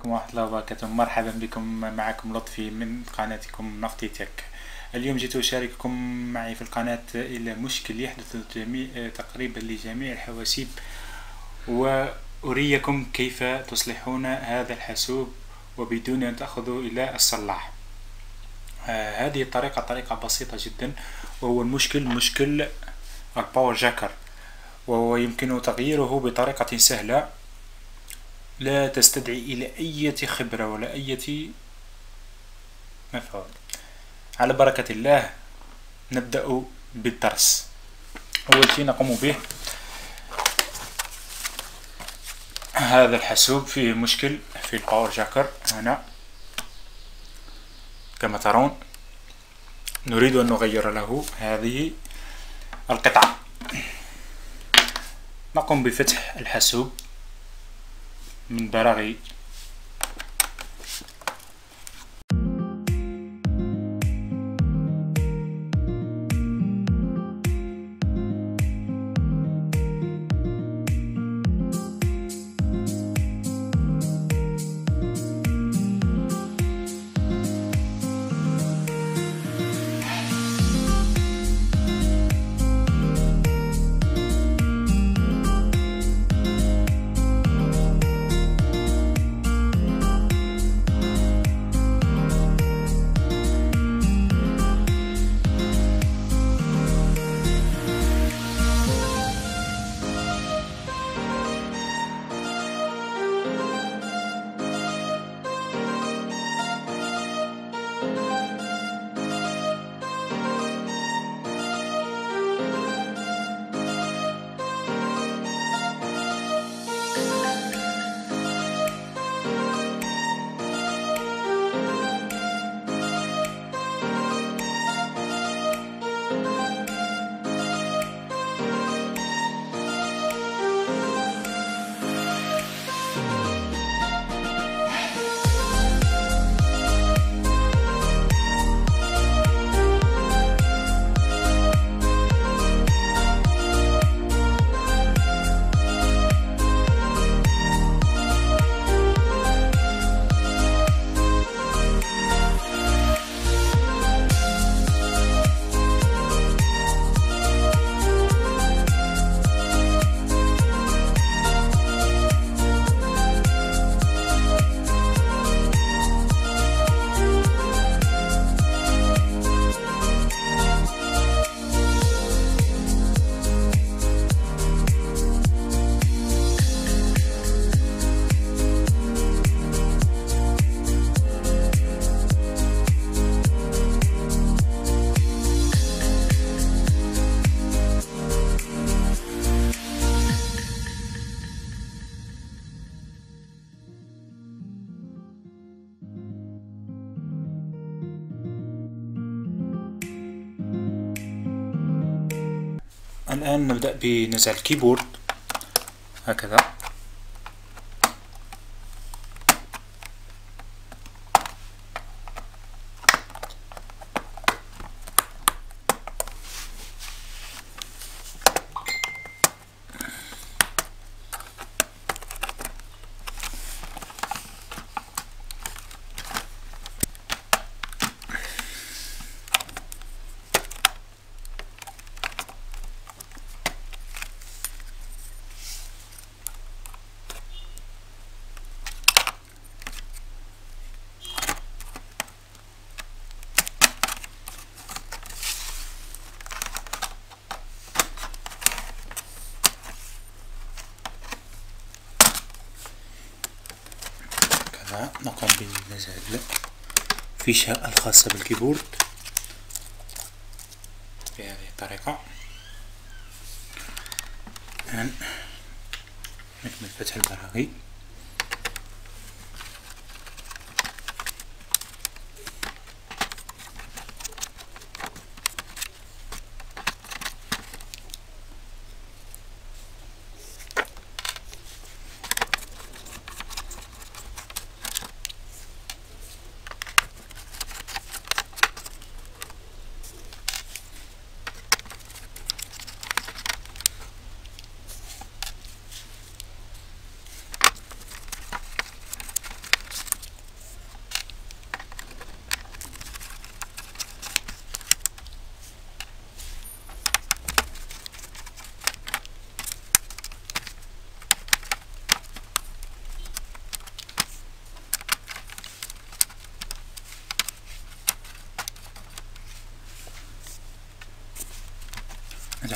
عليكم ورحمة الله وبركاته. مرحبا بكم معكم لطفي من قناتكم نفطي تك. اليوم جيت أشارككم معي في القناة إلى مشكل يحدث جميع تقريبا لجميع الحواسيب وأريكم كيف تصلحون هذا الحاسوب وبدون أن تأخذوا إلى الصلاح. آه هذه الطريقة طريقة بسيطة جدا وهو المشكل مشكل الباور جاكر وهو يمكن تغييره بطريقة سهلة. لا تستدعي إلى أي خبرة ولا أي مفعول على بركة الله نبدأ بالدرس. أول شيء نقوم به. هذا الحاسوب فيه مشكل في الباور جاكر. هنا. كما ترون نريد أن نغير له هذه القطعة. نقوم بفتح الحاسوب. من براغي الآن نبدأ بنزع الكيبورد. هكذا. نقوم بنزع الفيشة الخاصة بالكيبورد. بهذه الطريقة. الآن نكمل فتح البراغي.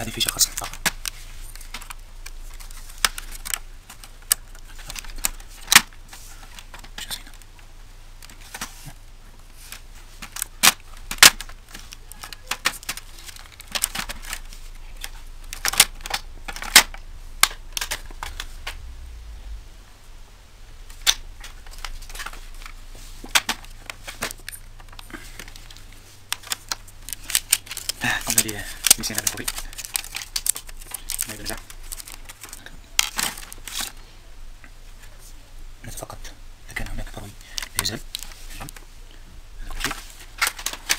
هذه فيشة خاصة فقط قمنا بمثال الفوري ما يرجع فقط إذا كان هناك فروي لا يزال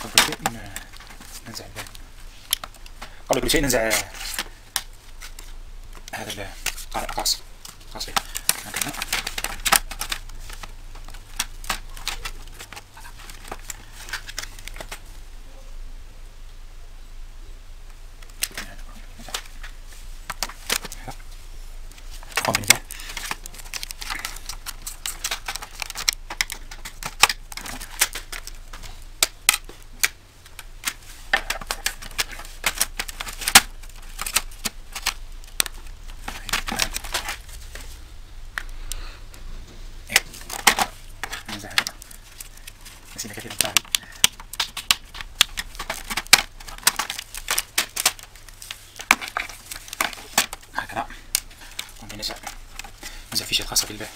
قبل كل شيء ننزع قبل كل شيء ننزع هذا القاص قاص هكذا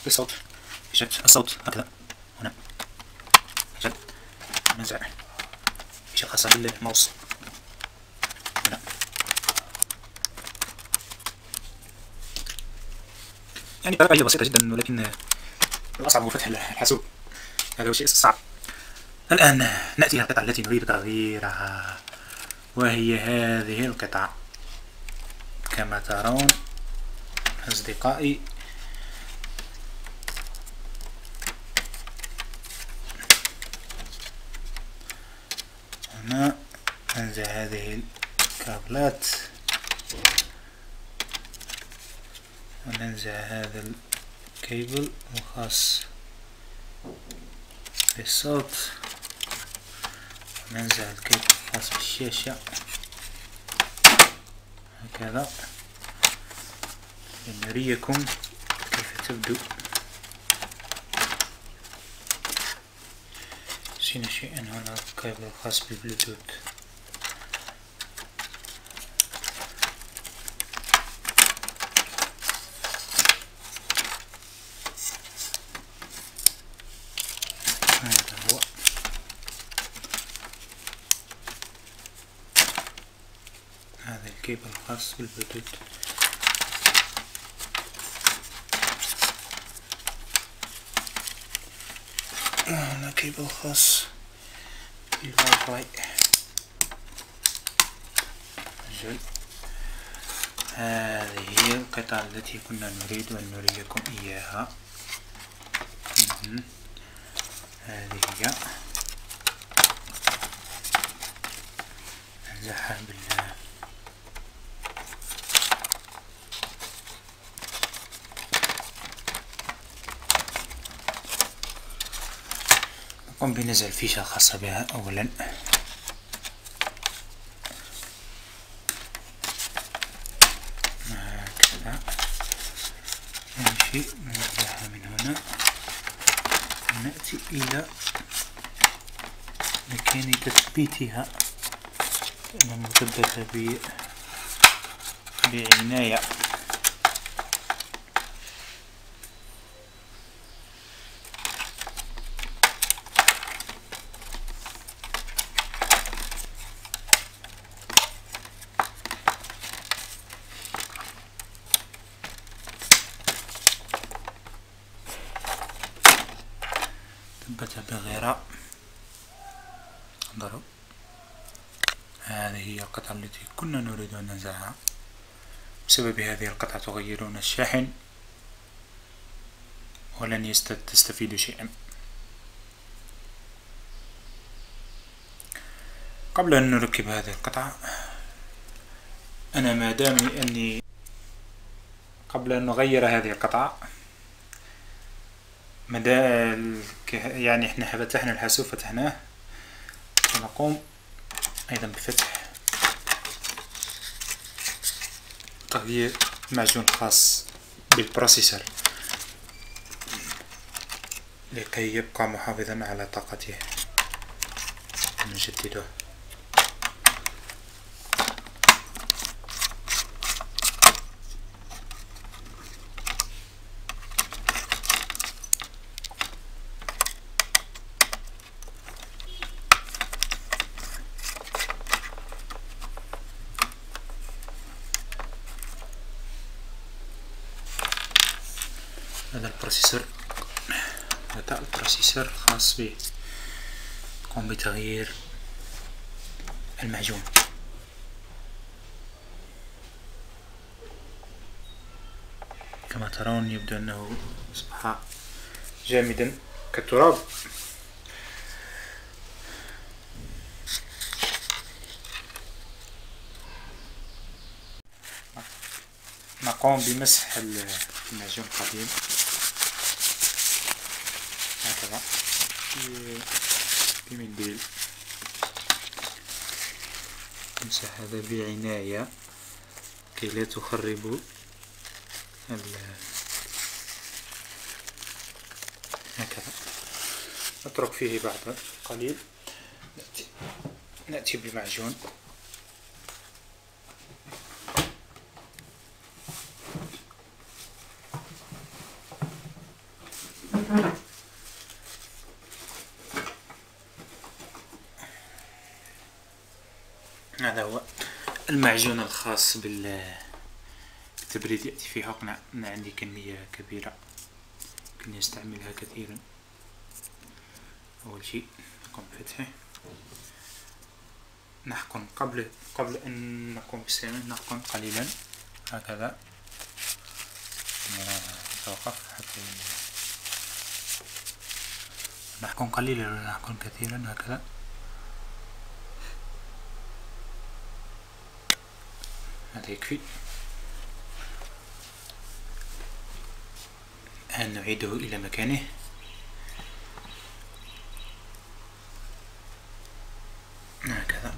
بالصوت جد الصوت هكذا. هنا. جد ننزع إيش الخاصة بالماوس هنا. يعني طريقة هي بسيطة جدا ولكن الأصعب هو فتح الحاسوب. هذا هو الشيء الصعب الآن نأتي إلى القطعة التي نريد تغييرها وهي هذه القطعة. كما ترون أصدقائي هنا أنزع هذه الكابلات. وننزع هذا الكيبل الخاص بالصوت. وننزع الكيبل الخاص بالشاشة. هكذا. لنريكم كيف تبدو. نسينا شيئا هنا الكابل الخاص بالبلوتوث هذا هو هذا الكيبل الخاص بالبلوتوث هنا كيبل خاص بالواي فاي هذه هي القطعة التي كنا نريد أن نريكم إياها. هذه هي. نزحها بالله. نقوم بنزع الفيشة الخاصة بها أولا. هكذا. ننزعها من هنا. ونأتي إلى مكان تثبيتها. لأنها مثبتة بعناية ثبتها بغيرة ضرب هذه هي القطعة التي كنا نريد أن ننزعها بسبب هذه القطعة تغيرون الشاحن ولن تستفيدوا شيئا. قبل أن نركب هذه القطعة أنا ما دام أني قبل أن نغير هذه القطعة مدى يعني إحنا فتحنا الحاسوب فتحناه ونقوم أيضا بفتح تغيير المعجون الخاص بالبروسيسور. لكي يبقى محافظا على طاقته. نجدده هذا ال processor هذا ال processor الخاص به يقوم بتغيير المعجون كما ترون يبدو أنه أصبح جامدا كالتراب نقوم بمسح المعجون القديم هكذا بمنديل نمسح هذا بعناية كي لا تخرب هكذا. نترك فيه بعد قليل. نأتي, نأتي بمعجون هذا هو المعجون الخاص بالتبريد يأتي في أنا عندي كمية كبيرة. يمكن يستعملها كثيرا. أول شيء نقوم بفتحه. نحقن قبل قبل أن نقوم باستعماله نحقن قليلا. هكذا. نتوقف حتى نحقن قليلا. ولا نحقن كثيرا. هكذا. هذا يكفي الآن نعيده إلى مكانه. هكذا.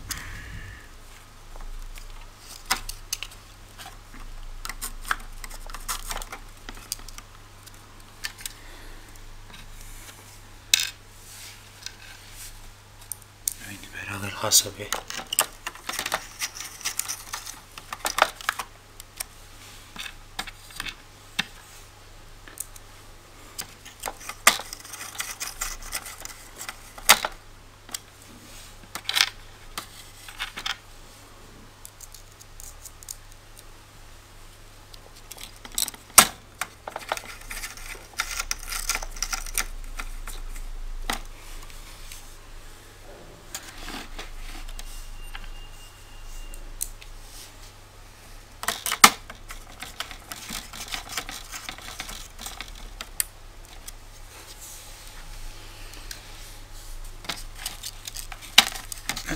نعيد البراغي الخاصة به.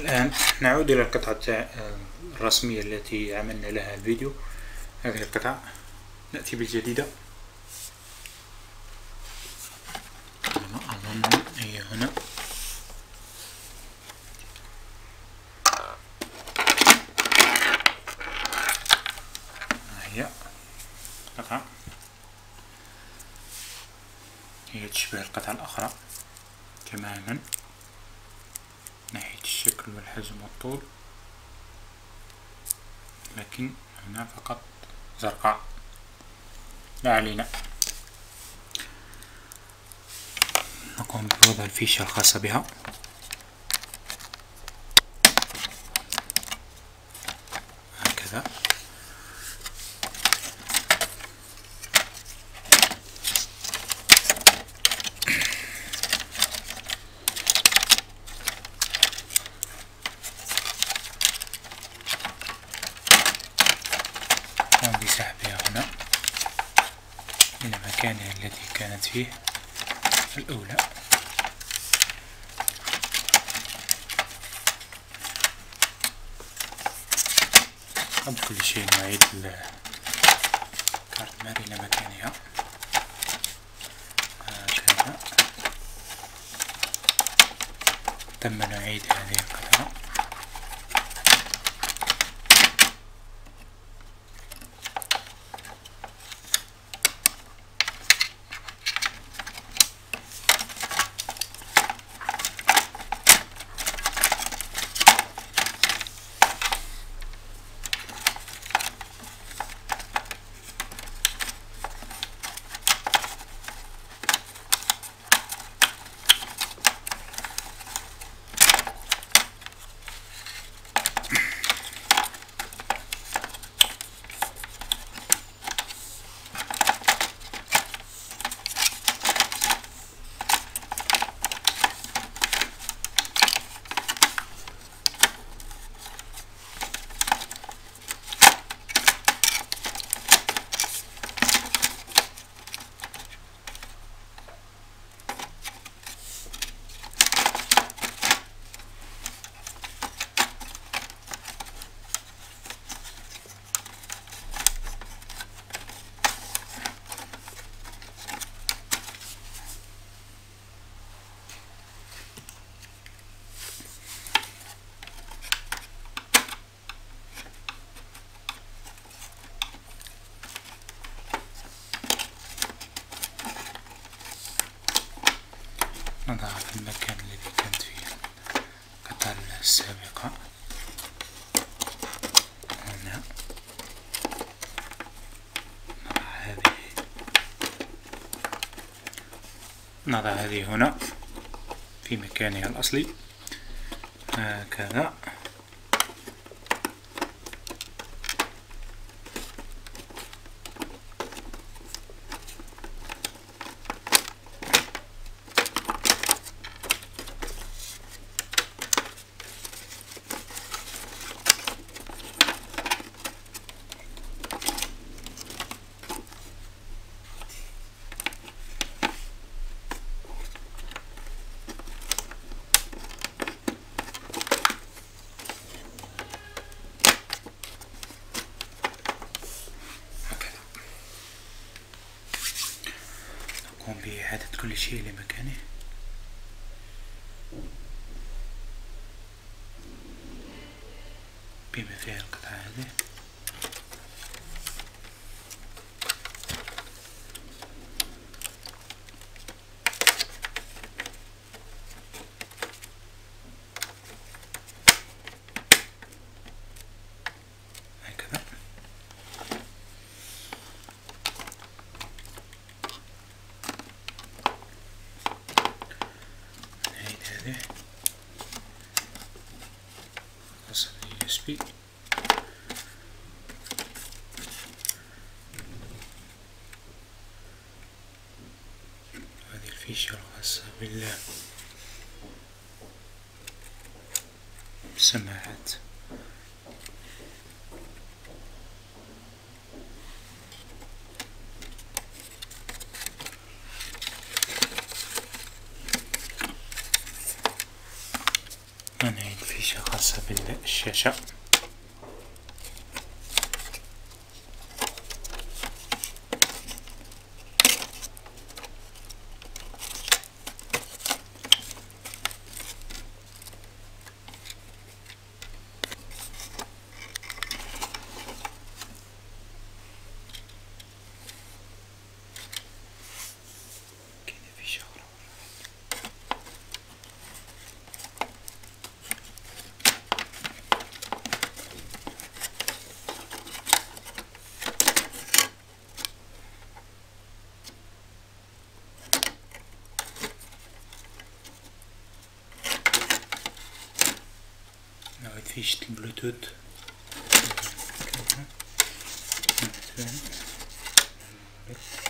الآن نعود إلى القطعة الرسمية التي عملنا لها الفيديو. هذه القطعة نأتي بالجديدة. أظن هي هنا. هي قطعة هي تشبه القطعة الأخرى. تماما. الشكل والحجم والطول لكن هنا فقط زرقاء. لا علينا. نقوم بوضع الفيشة الخاصة بها هكذا نقوم بسحبها هنا إلى مكانها التي كانت فيه الأولى. قبل كل شيء نعيد الكارت ماري إلى مكانها. هكذا. تم نعيد هذه القطعة نضع هذه هنا في مكانها الأصلي. هكذا نقوم بإعادة كل شيء لمكانه بما فيها القطعة هذه هكذا نعيد هذه خاصة بال USB الفيشة الخاصة بال بالسماعات ونعيد فيشة خاصة بالشاشة nicht Bluetooth. Okay.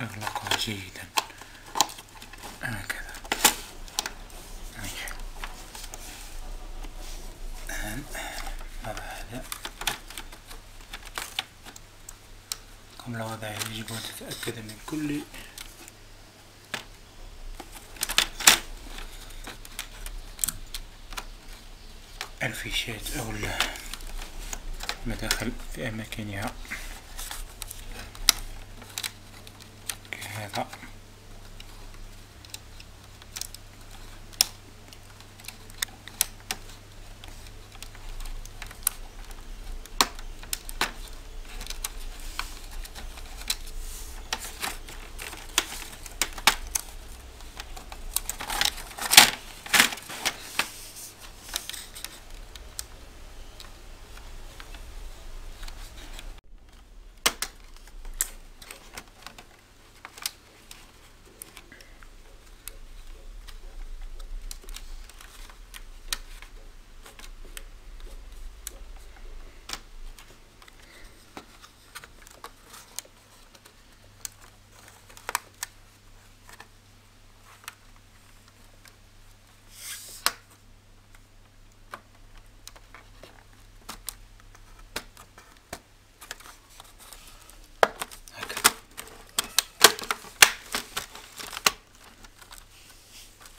إغلاقها جيدا. هكذا. أيوة. الآن نضع هذا؟ قبل وضعه يجب أن تتأكد من كل الفيشات أو المداخل في أماكنها.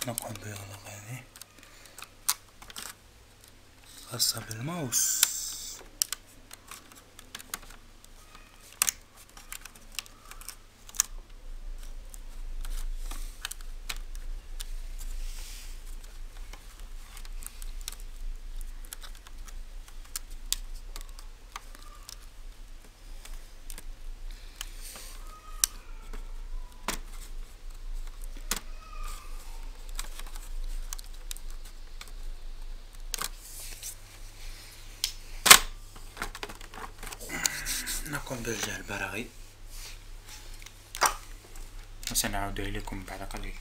نحب يغلق هذه خاصة بالماوس. نقوم بالجهة البراغي. وسنعود إليكم بعد قليل.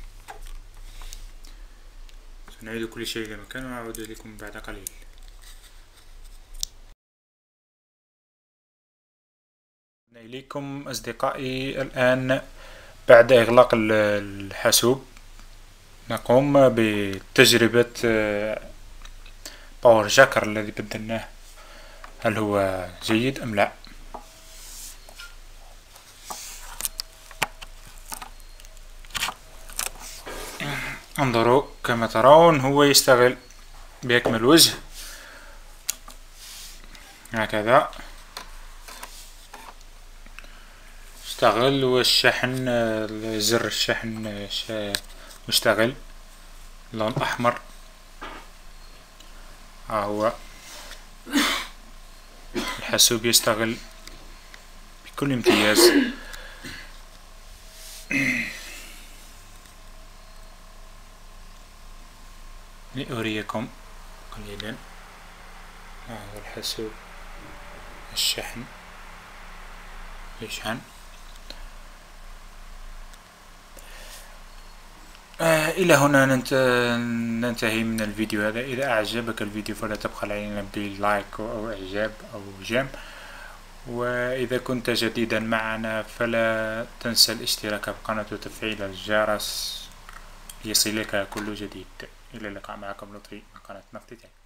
سنعيد كل شيء إلى مكانه ونعود إليكم بعد قليل. إليكم أصدقائي الآن بعد إغلاق الحاسوب. نقوم بتجربة باور جاكر الذي بدلناه. هل هو جيد أم لا؟ انظروا كما ترون هو يشتغل بأكمل وجه. هكذا. اشتغل والشحن زر الشحن مشتغل. لون أحمر ها هو. الحاسوب يشتغل بكل امتياز. لأريكم قليلا. هذا الحاسوب الشحن. يشحن آه إلى هنا ننتهي من الفيديو هذا. إذا أعجبك الفيديو فلا تبخل علينا ب like أو إعجاب أو j'aime. وإذا كنت جديدا معنا فلا تنسى الاشتراك بالقناة وتفعيل الجرس ليصلك كل جديد. إلى اللقاء معكم لطفي من قناة نفتي تك